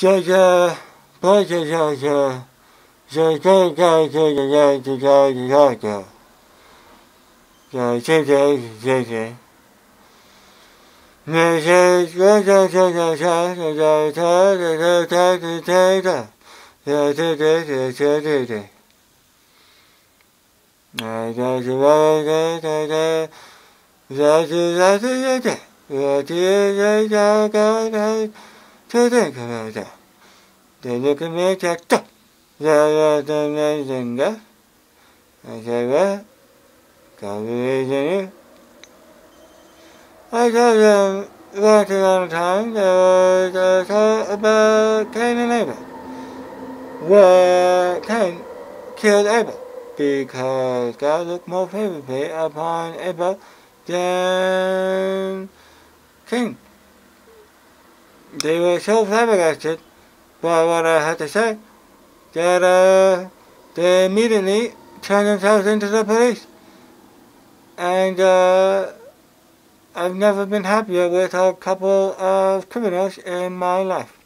Georgia, Georgia, Georgia, Georgia, Georgia, Georgia, Georgia, Georgia, Georgia, Georgia. They look to the commander. The commander to the commander. Acaba kabul I told them that a long time there was a talk about Cain and Abel. Where Cain killed Abel because God looked more favorably upon Abel than Cain. They were so flabbergasted by what I had to say that uh, they immediately turned themselves into the police. And uh, I've never been happier with a couple of criminals in my life.